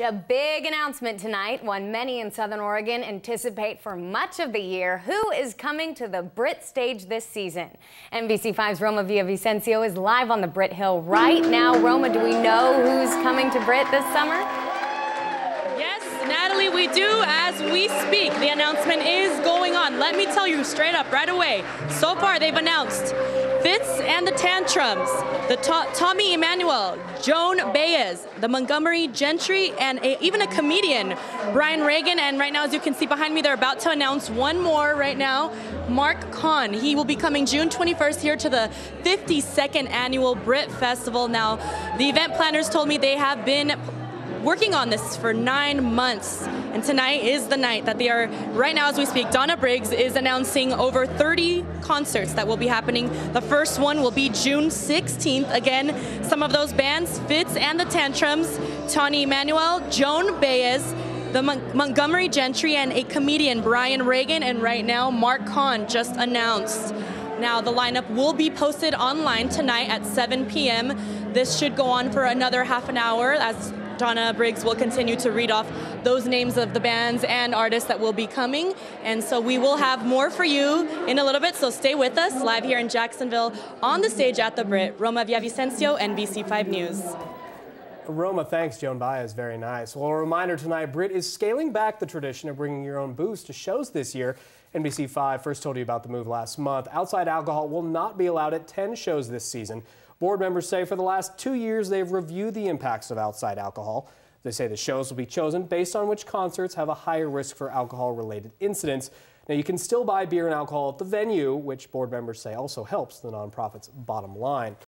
A big announcement tonight, one many in Southern Oregon anticipate for much of the year. Who is coming to the Britt stage this season? NBC5's Roma Villavicencio is live on the Britt Hill right now. Roma, do we know who's coming to Britt this summer? Natalie, we do as we speak. The announcement is going on. Let me tell you straight up right away. So far, they've announced Fitz and the Tantrums, the to Tommy Emmanuel, Joan Baez, the Montgomery Gentry, and a, even a comedian, Brian Regan. And right now, as you can see behind me, they're about to announce one more right now, Marc Cohn. He will be coming June 21st here to the 52nd annual Britt Festival. Now, the event planners told me they have been working on this for nine months. And tonight is the night that they are, right now as we speak, Donna Briggs is announcing over 30 concerts that will be happening. The first one will be June 16th. Again, some of those bands, Fitz and the Tantrums, Tommy Emmanuel, Joan Baez, the Mon Montgomery Gentry, and a comedian, Brian Regan, and right now, Marc Cohn just announced. Now, the lineup will be posted online tonight at 7 p.m. This should go on for another half an hour as Donna Briggs will continue to read off those names of the bands and artists that will be coming. And so we will have more for you in a little bit, so stay with us live here in Jacksonville on the stage at the Britt. Roma Villavicencio, NBC5 News. Roma, thanks, Joan Baez. Very nice. Well, a reminder tonight, Britt is scaling back the tradition of bringing your own booze to shows this year. NBC5 first told you about the move last month. Outside alcohol will not be allowed at 10 shows this season. Board members say for the last two years they've reviewed the impacts of outside alcohol. They say the shows will be chosen based on which concerts have a higher risk for alcohol-related incidents. Now, you can still buy beer and alcohol at the venue, which board members say also helps the nonprofit's bottom line.